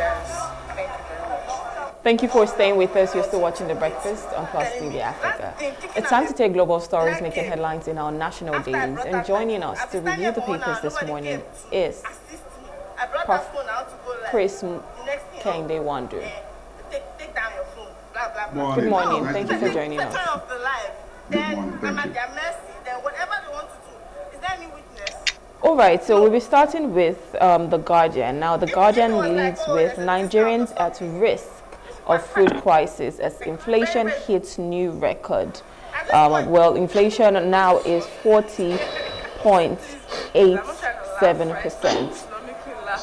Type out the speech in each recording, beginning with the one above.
guys. Thank you very much. Thank you for staying with us. You're still watching The Breakfast on Plus TV Africa. It's time to take global stories making headlines in our national dailies. And joining us to review the papers this morning is Prof. Chris Kehinde Nwandu. Good morning. Thank you for joining us. Turn off the live. All right, so we'll be starting with um, The Guardian. Now, The Guardian leads with Nigerians at risk of food crisis as inflation hits new record. Um, well, inflation now is 40.87%.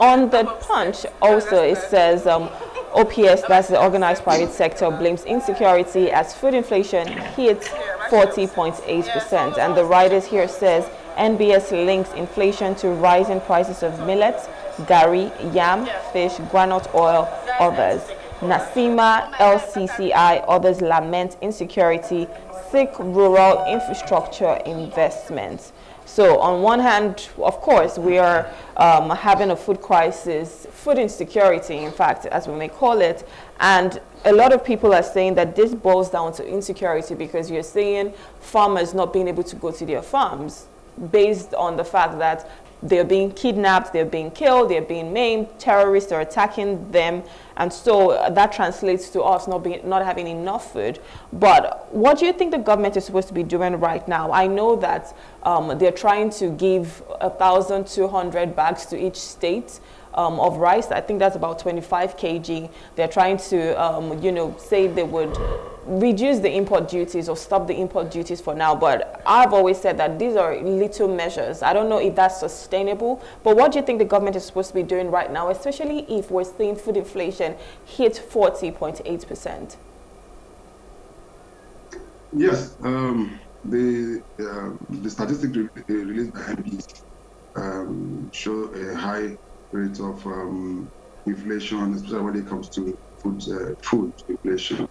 On the punch, also, it says um, OPS, that's the organized private sector, blames insecurity as food inflation hits 40.8%. And the writers here says NBS links inflation to rising prices of millets, gari, yam, fish, groundnut oil, others. NASME, LCCI, others lament insecurity, seek rural infrastructure investments. So on one hand, of course, we are um, having a food crisis, food insecurity, in fact, as we may call it, and a lot of people are saying that this boils down to insecurity because you're seeing farmers not being able to go to their farms based on the fact that they're being kidnapped, they're being killed, they're being maimed, terrorists are attacking them, and so that translates to us not being, not having enough food. But what do you think the government is supposed to be doing right now? I know that um, they're trying to give 1,200 bags to each state. Um, of rice, I think that's about 25 kg. They're trying to, um, you know, say they would reduce the import duties or stop the import duties for now. But I've always said that these are little measures. I don't know if that's sustainable. But what do you think the government is supposed to be doing right now, especially if we're seeing food inflation hit 40.8%? Yes, um, the uh, the statistic re released by NBS um, show a high rate of um, inflation, especially when it comes to food uh, food inflation.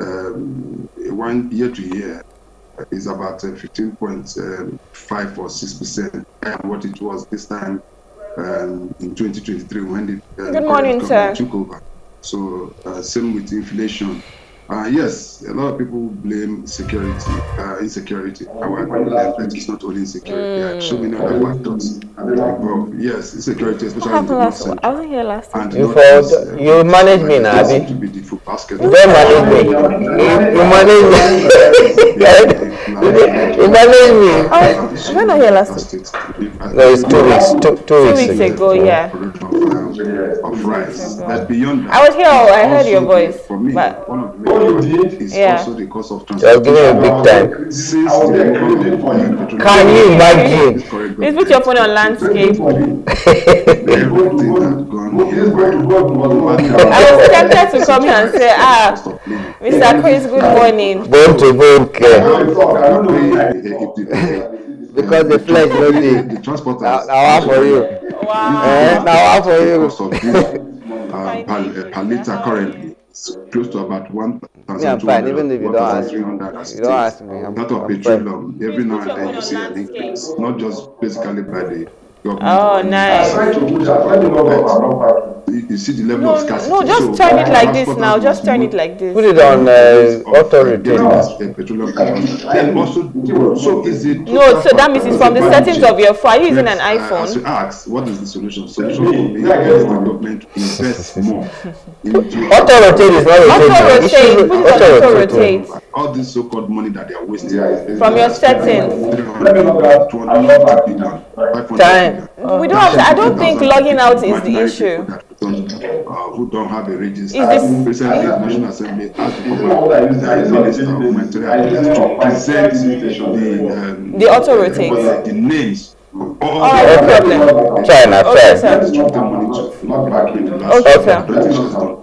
Um, one year to year is about 15.5 or 6 percent, and what it was this time um, in 2023 when the uh, Good morning, sir. took over. So uh, same with inflation. Uh, yes, a lot of people blame security, uh, insecurity. However, but it's not only insecurity. There are so many other factors involved. Yes, insecurity, especially in the north I wasn't here last time. and You not for- as, uh, you manage me now, doesn't Abi. to be the food basket. You don't manage me. You, you manage me. you manage me. Oh, we're not here last week. No, it's two weeks. Two, two, Two weeks, weeks ago. ago, yeah. Production of, rice. But beyond that, I was here, I heard your also, voice, For me, but- one of the main is Yeah. also the cost of You are giving a transportation. big time. Since the economy, petroleum Can you imagine? is correct, Please put your phone on landscape. everything had gone here. I was tempted to come here and say, ah, Mr. Chris, good morning. Bone to bone care. Because Because the flesh no dey. The transporters. Now, now one for you. Wow. Eh, now one for you. cost of beef uh, per, per liter currently is close to about one thousand Me, I'm two fine, hundred. even if you don't ask me. You don't ask me. I'm, That of I'm fine. petroleum, every now and then you see an increase, not just basically by the government. Oh, nice. You, you see the level No, of scarcity. no, just So, turn it like this now. Just turn it like this. Put it on uh, of auto getting retain. this, uh, petroleum production. So is it? No, so that means it's from the settings of your phone. Are you using an Yes, uh, As you ask, what is the solution? Solution for me is the government to invest more into Auto rotate is not Auto Auto-rotate. Put it on auto rotate. all this so-called money that they are wasting. From your settings. 300, 200 billion, 500 Time. Billion. We don't have to, I don't think logging out is the issue. don't, uh, who don't have a register. Is this- Recently, the National Assembly asked the government, the Minister of Humanitarian to present the, um, The auto rotate. the names of all All right, no problem. Try now, Okay, sir. distributed money to, not back in the last Okay, sir.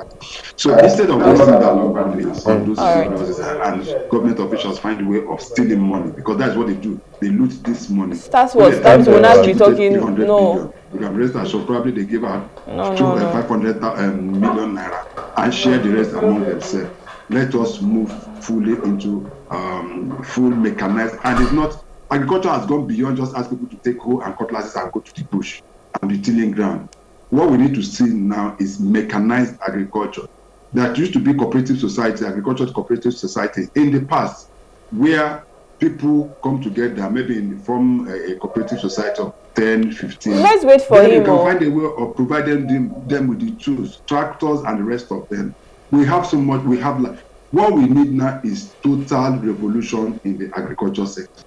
So instead of wasting that local money on those All right. resources and government officials find a way of stealing money because that's what they do. They loot this money. That's what- When that's they what now distributed be talking- no. billion, You can rest assured probably they give out No, two- no, no. 500 um, million naira and share the rest among themselves. Let us move fully into um, full mechanized and it's not agriculture has gone beyond just ask people to take hoe and cutlasses and go to the bush and the tilling ground. what we need to see now is mechanized agriculture. That used to be cooperative society, agricultural cooperative society in the past, where people come together, maybe in form a, a cooperative society of 10, 15. Let's wait for then him. you can oh. find a way of providing them, them with the tools, tractors, and the rest of them. We have so much. We have like what we need now is total revolution in the agriculture sector.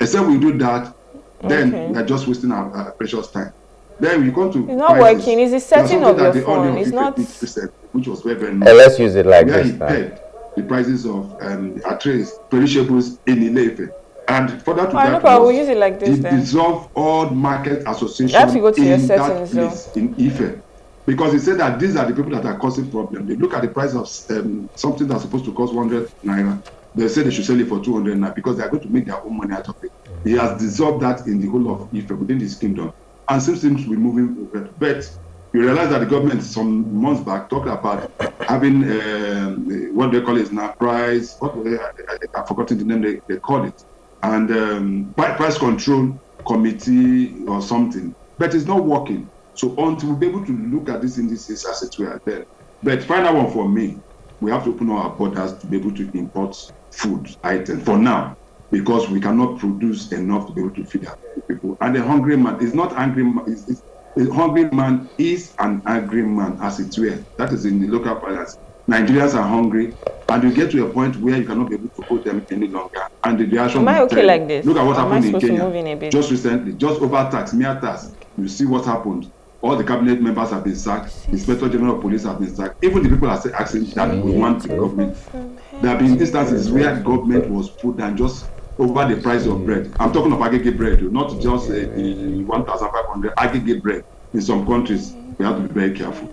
Except we do that, then Okay. we are just wasting our, our precious time. Then we come to It's not prices. working. It's the setting something of your the phone. onion It's Ife not- did recently, which was very very nice. let's use it like where this he paid the prices of um, a trace perishables in Ile-Ife. And further to Alright, no that, problem. was We'll use it like this he then. dissolved all market associations You have to go to your in that settings, though. place in Ife. Because he said that these are the people that are causing problem. They look at the price of um, something that's supposed to cost 100 naira. They say they should sell it for 200 naira because they are going to make their own money out of it. He has dissolved that in the whole of Ife within his kingdom. And seems to be moving. But you realize that the government some months back talked about having um, what they call it now price. What were they, I, I've forgotten the name they, they call it, and um, price control committee or something. But it's not working. So until we be able to look at these indices as it were, then. But final one for me, we have to open our borders to be able to import food items for now because we cannot produce enough to be able to feed our people. And the hungry man is not angry. Man, is, is, a hungry man is an angry man, as it were. That is in the local parlance. Nigerians are hungry, and you get to a point where you cannot be able to hold them any longer. And the reaction. Am I okay tell like this? Look at what Am I happened in supposed to Kenya move in a bit? just recently, just over tax, mere tax. You see what happened. All the cabinet members have been sacked. Inspector General of Police have been sacked. Even the people are still asking that we want the government. There have been instances where government was put down just over the price of bread. I'm talking of aggregate bread, not just uh, the 1,500 aggregate bread. In some countries, we have to be very careful.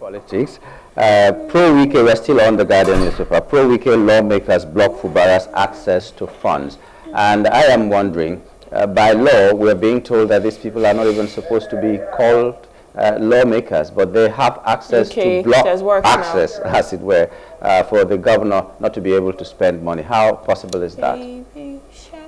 Politics. Uh, Pro Wike, we're still on the Guardian newspaper. Pro Wike lawmakers block Fubara's access to funds. And I am wondering, uh, by law, we're being told that these people are not even supposed to be called uh, lawmakers, but they have access Okay, to block there's work now. access, as it were, uh, for the governor not to be able to spend money. How possible is that?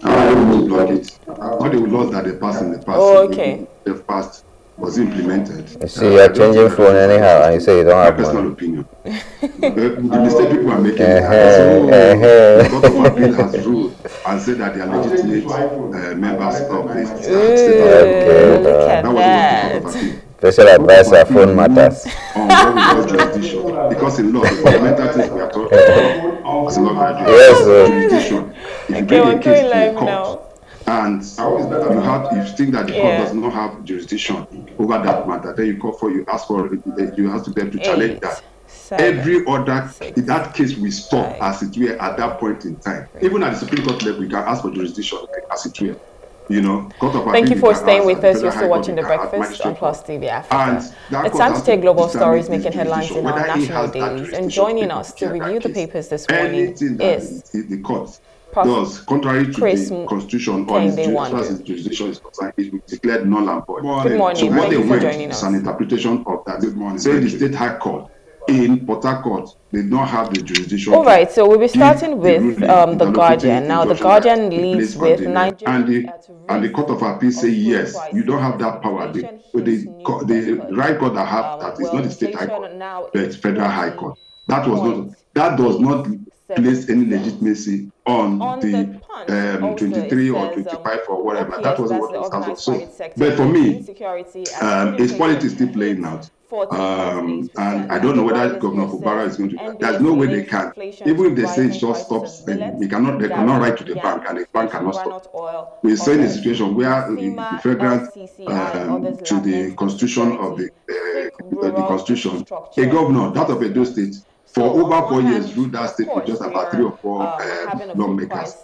How they will block it? All the laws that they passed in the past, Oh, okay. they've passed, was implemented. You see, you're changing phone anyhow, and you say you don't my have personal money. opinion. the, the mistake people are making Uh-huh, is that uh-huh. the Court of Appeal has ruled and said that they are legitimate uh, members of the uh, state Okay, Ooh, look at That was the Court of Appeal. Special advisor, phone mm-hmm. matters. Oh, On what we call jurisdiction. Because in law, the fundamental things we are talking about as a law graduate, Yes, sir. jurisdiction. If you Okay, bring a case to a live court, now. and you have if you think that the court Yeah. does not have jurisdiction over that matter, then you call for you ask for you have to be to challenge Eight, that. seven, Every other six, that case will stop five, as it were at that point in time. Even at the Supreme Court level, we can ask for jurisdiction as it were. You know, Thank you for staying with us. You're still watching The Breakfast on Plus. TV Africa. that It's time to take global stories making headlines in our national has that dailies. And joining us to review the papers this morning is that is the, the court does contrary to Chris the constitution or its Kehinde ju- as Nwandu. far jurisdiction is concerned, it will declared null and void. Good morning. So what Thank they you for went joining is us. an interpretation of that. Good morning. Saying the state high court in Port Harcourt do not have the jurisdiction. All right, so we'll be starting with ruling, um, the Guardian. Now, the Guardian leads with the- Nigeria and the and the court of appeal say yes, you don't have that power. The, the, the right court that have Um, that is well, not the state high court, now but federal high court. That was not that does not place any legitimacy on, On the, the um, also it 23 or um, 25 or whatever. That the what was cancelled. So, sector, but for me, um, its politics still playing out. Um, and I don't know whether Governor Fubara is going to. There's no way they can. Even if they say it just stops, then they cannot. They cannot write to the bank, and the bank cannot stop. We're saying a situation where the, federal um, to the constitution of the uh, the constitution, a governor that of Edo State for So, over four years ruled that state with just about three or four uh, lawmakers.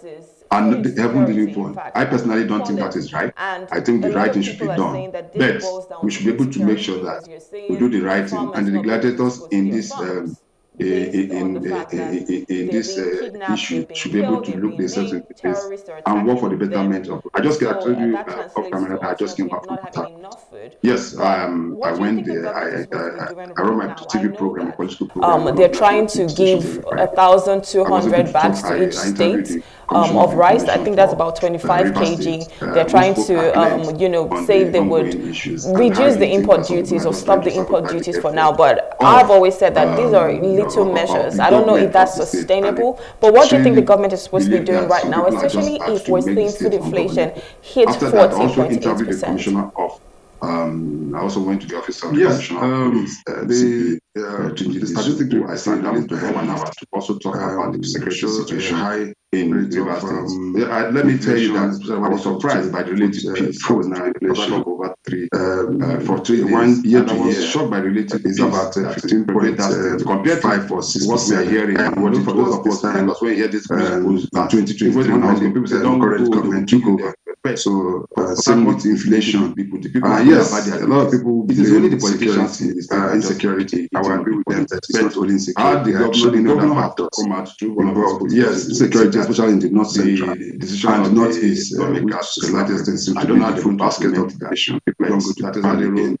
And they haven't informed. I personally don't think that is right. And I think the right thing should be done. saying that this boils But we should be able to make sure that we do the right thing. And the regulators in this um, in, in, in, in this uh, issue should be able to look themselves into the face and work for the betterment of. I just So, told uh, you uh, off camera that I just came back from Qatar. Yes, um, I went the there. I, government is supposed to be I, I, wrote my TV program, political program. Um, they're trying to give a thousand two I was able hundred to bags to each state. The um, of rice. I think that's about 25 kg. They're trying to, um, you know, say they would reduce the import duties or stop the import duties for now. But I've always said that these are little measures. I don't know if that's sustainable. But what do you think the government is supposed to be doing right now, especially if we're seeing food inflation hit 40.8%? Um, I also went to the office of the yes, um, uh, the, uh, the statistic I signed up to have one hour to also talk um, about the security situation. high in Rivers State. Yeah, let me tell you that I was surprised by the related uh, peace for now inflation. over three um, uh, for three one year to year. shocked by related peace about uh, fifteen point uh, compared to five or six what we are hearing and what for those of us because when you hear this um, twenty twenty three people say don't current government took over so uh, same with inflation people the people uh, yes a lot of people it is only the politicians uh, insecurity. i will agree with them that it's not only insecurity they actually know that factors come out to yes insecurity especially in the north central decision and the northeast uh, which to the largest extent i don't know the full basket of the nation. people don't go to that again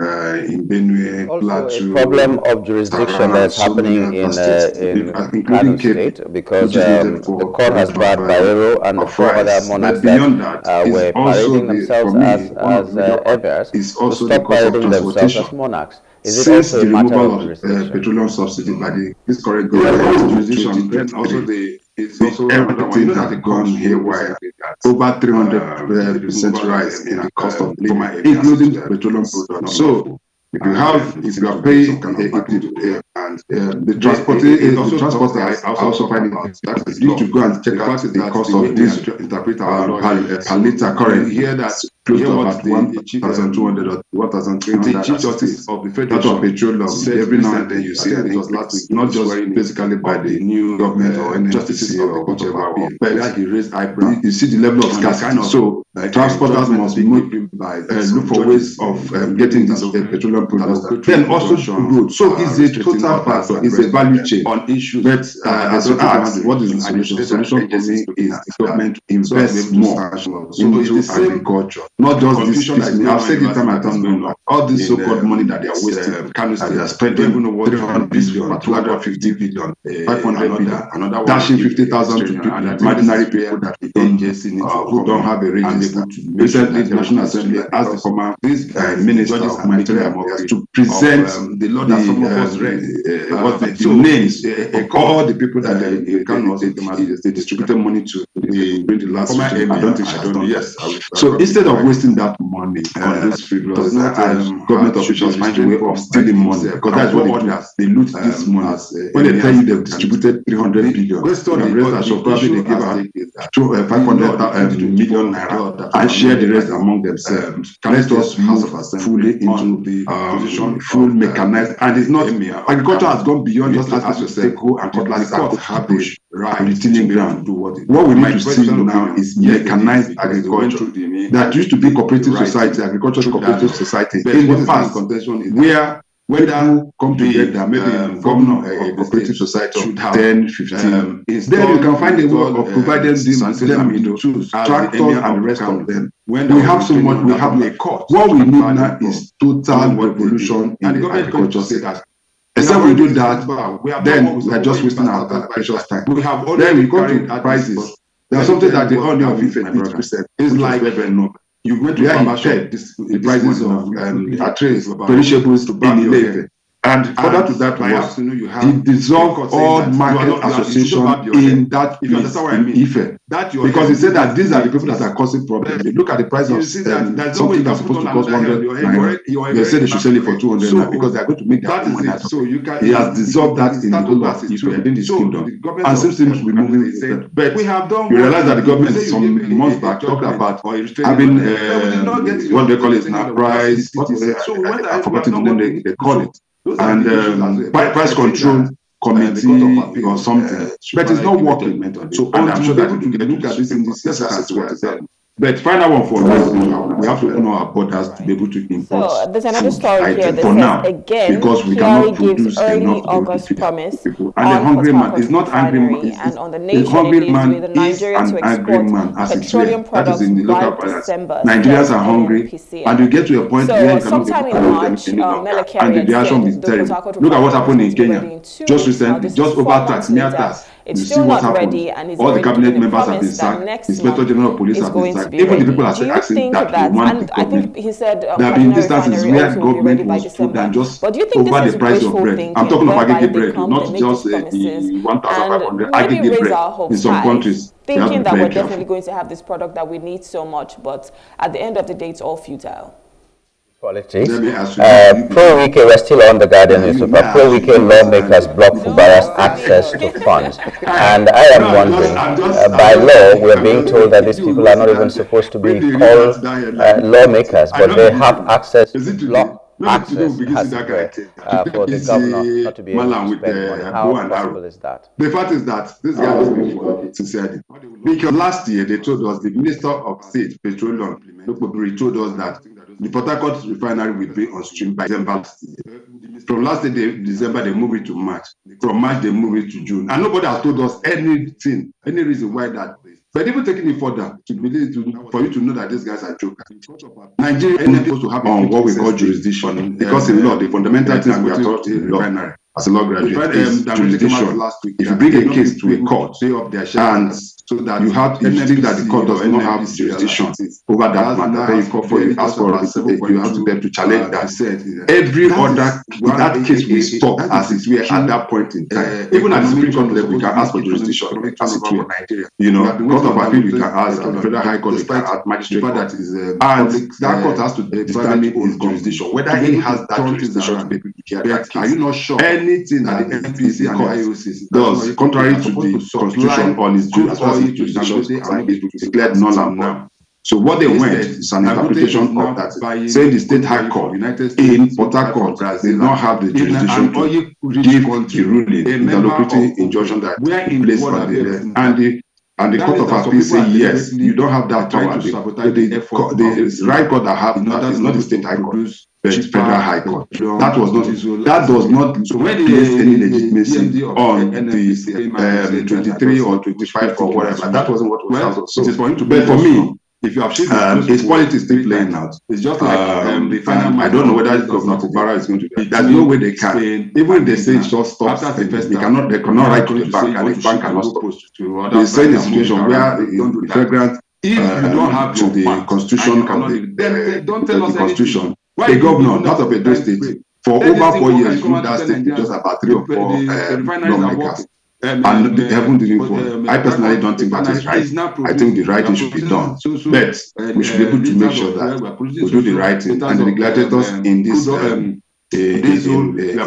uh, in Benue, also Plateau, a problem of jurisdiction that's happening in uh, in Kano State because um, the court has barred Bayero and the four other monarchs that, uh, were parading themselves as as uh, heirs to stop parading themselves as monarchs. Is it Since also the removal of uh, petroleum subsidy by the this current government jurisdiction, then also the it's also everything has gone haywire. Over 300 uh, percent rise in the cost of living, including the petroleum products. So if you have, if you are paying uh, and uh, the transporting, uh, the transport I also find it that you need to go and check out the cost of this interpreter our per, per liter current. Here that close to about one thousand two hundred or one thousand three hundred. The chief justice of the federal of petroleum every now and then you see that it was last week, not just basically by the new government or any justices or whatever, but he raised eyebrow. You see the level of scarcity. So transporters must be move by look for ways of um, getting this uh, petroleum products. Then also road. So it's a factor. It's a value chain on issues. But uh, as you ask, what is the solution? The solution for me is government invest more into agriculture not just this. I've said it time and time again. All this so-called money that they are wasting, uh, Kano State, are spending even know what 300 billion, 250 billion, uh, 500 billion, another dashing 50,000 to people, imaginary people that uh, who don't have a register. Recently, the National Assembly asked the former uh, Minister of Humanitarian Affairs to present um, the law that some of us read, uh, uh, what the, the names of all the people that they, Kano they distributed money to during the last. I don't think she done. Yes. So instead of wasting that money on uh. Um, government officials find a way of stealing money because that's what they do. They loot this um, money. When they tell you they've distributed 300 billion, the rest are probably they give out uh, 500 um, million naira and share the rest among themselves. Can let us move fully into the full mechanized, and it's not agriculture has gone beyond just as you say, go and push right on the tilling ground. What we need to see now is mechanized agriculture that used to be cooperative society, agricultural cooperative society in the past, where when people come together, maybe um, governor uh, of cooperative society of 10, 15, um, then you can find a way of uh, providing them, them with tools, tractors and the rest of them. When we have so much, we have a court. What we need now is total revolution in the agriculture sector. Except we do that, then we are just wasting our precious time. We have then we come to prices. There's something that the owner of Ife percent is like you went to shop, the prices of um, trays, perishables in Ilefe. And further to that was, he dissolved all market association in that place in Ife. Because he said that these are the people that are causing problems. They look at the price of um, something that's supposed to cost 100 naira. They say they should sell it for 200 naira because they are going to make that money out of it. He has dissolved that in the whole of Ife within his kingdom. And seems to be moving it. But we have done. you realize that the government some months back talked about having uh, what they call it now price. What is it? I forgot the name they call it and um, price control committee or something, but it's not working. So I'm sure that you can look at this in this as but final one for us, we have to open our borders to be able to import. So there's another story here that says now, again, because we cannot produce early August promise people. And the hungry man is not angry man. And on the nation, the hungry man is Nigeria to export man, as petroleum products that is in the local by December. Nigerians are hungry, and you get to a point so where you cannot get March, them um, and the reaction is terrible. Look at what happened in Kenya just recently, just over tax, mere tax It's You still not happened. ready, and he's All the cabinet members have been sacked. next Inspector General of Police have been sacked. Even the people are asking that that, and the I think he said um, There have been instances where also will be ready government was told December. just But do you think over the price of bread. I'm talking of whereby aggregate bread, not just uh, the 1,500 and aggregate bread. In some countries, they have to thinking that we're careful. definitely going to have this product that we need so much, but at the end of the day, it's all futile. Politics. Let me ask you, Uh, Pro Wike, we're still on the Guardian newspaper. Pro Wike lawmakers block Fubara's access to funds. And I am wondering, just- I'm just- uh, by law, we're being told that these people are not even supposed to be called uh, lawmakers, but they have access to No, access, we begin as to uh, for the governor not to be able to spend money. How possible is that? The fact is that this guy was really good, sincerely. Because last year they told us, the Minister of State, Petroleum, told us that the Port Harcourt refinery will be on stream by December. From last they, December, they moved it to March. From March, they moved it to June. And nobody has told us anything, any reason why that. But even taking it further, to believe to, for you to know that these guys are jokers. Nigeria is supposed to have on what we call jurisdiction. Because in um, law, the fundamental things we are taught in law as a law graduate is um, jurisdiction. If you uh, bring a case to a court and so that you have anything that the court does not have jurisdiction over that matter, you call for you ask for you have to be to challenge that. Every other that case will stop as it were at that point in time. Even at the Supreme Court level, we can ask for jurisdiction as it were. You know, Court of Appeal, we can ask, and the Federal High Court, we can ask magistrate court. And that court has to determine his jurisdiction, whether he has that jurisdiction to be able to hear that case. Are you not sure? Anything that the NPC and the IOC does contrary to the constitution on his as far as his jurisdiction is declared null and void. So what they went is an interpretation of that, saying the state high court in Port Harcourt did not have the jurisdiction to give the ruling, interlocuting injunction that placed on the and the and the court of appeal say yes, you don't have that power. The, the, the right court that have that is not the state high court, federal high court. That was not that does not place any legitimacy on the um, 23 or 25 or whatever. That wasn't what was so, But for me, if you have seen um, his politics still playing out. It's just like um, the final. I don't know whether Governor Fubara is going to. do There's no way they can. Even if they say it just stops, after the first, they cannot. They cannot write to the bank, and the bank cannot stop. They say in a situation where the. If you don't have to the constitution, then don't tell us the constitution. The governor, out of a state, for over four years, through that state, just about three or four lawmakers. and the heaven didn't fall. I personally don't think that is right. I think the right thing should be done. But we should be able to make sure that we do the right thing. And the regulators in this um, uh, in, in, in, uh,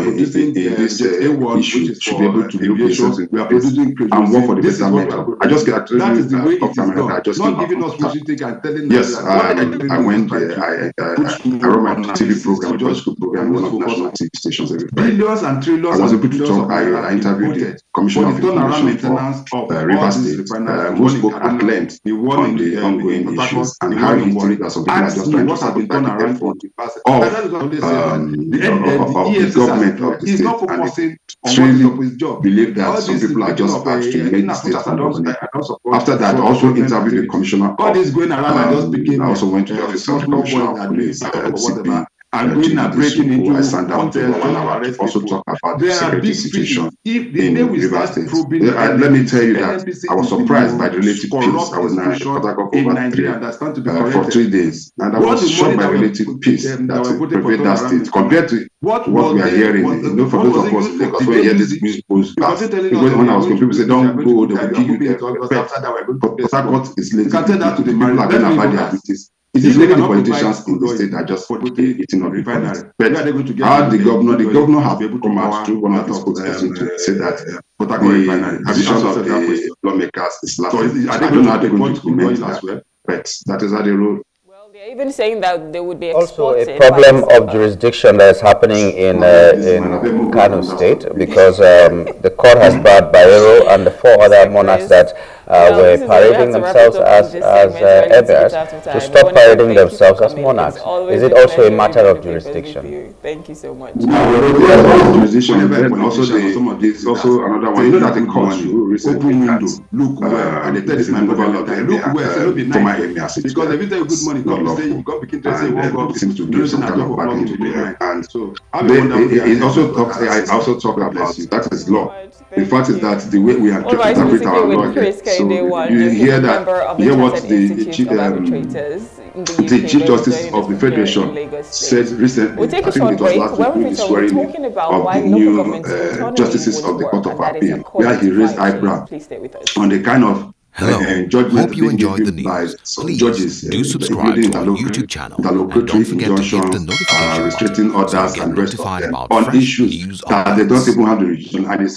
this uh, issue should be able to look at we are producing and work for the betterment. I just get that is the way it is done. I just not giving us music and telling yes, I, I went there. I, I, wrote my TV program, school program, one of national TV stations Billions and trillions. I was able to talk. I, interviewed the commissioner of information for uh, River State, uh, who spoke at length on the ongoing issues and how he some people are just trying to sabotage the effort of um, of, of, of the government of the state his job. believe that some people are just asked to make the state After that, I also interviewed the commissioner. All this going around and just picking. I also went to the office of the commissioner of police, CP. And going and breaking into I sat down for one hour to also talk about the security situation in River State. Let me tell you that I was surprised by the relative peace. I was in Port Harcourt over three, uh, for three days, and I was shocked by the relative peace that prevailed that state compared to what we are hearing. You know, for those of us when we hear this music goes past, because when I was going, people say, "Don't go, they will kill you there." But Port Harcourt is late. People are going about their duties. It is only the politicians in the state that just eating on refinery. But how the governor, the governor have come out through one of his spokespersons to say that the position of the lawmakers is laughing. I don't know how they're going to implement that, but that is how they rule. They're even saying that they would be also a problem of jurisdiction that is happening in uh, in Kano State because um, the court has barred Bayero and the four other monarchs that uh, well, were parading themselves as as uh, emirs to stop parading themselves as monarchs. Is it also a matter of jurisdiction? Thank you so much. No, jurisdiction, but also the, some of this also another one. You know that the court open window, look where, and they tell this man over look where, so no be nice. For my because every time good money comes, say God begin to say one God seems to give some kind of bargain to them. And so they, it, it also talks. I also talk about that is law. The fact is that the way we have All right, interpret our with law, so Kehinde you hear that, member of the hear what Chartered the, chief, um, the, the Chief Justice of the Federation said recently, We'll take I a think short it was last When week, we with the swearing talking about of why the new uh, justices of the Court of and that is Appeal, according where he raised 5G. eyebrow Please stay with us. on the kind of Hello. uh, Hope you enjoyed the news. Please judges, uh, do subscribe to our YouTube channel and don't forget to hit the injunctions, notification uh, button restricting so you orders get notified them about on fresh issues news that they don't even have the region and it's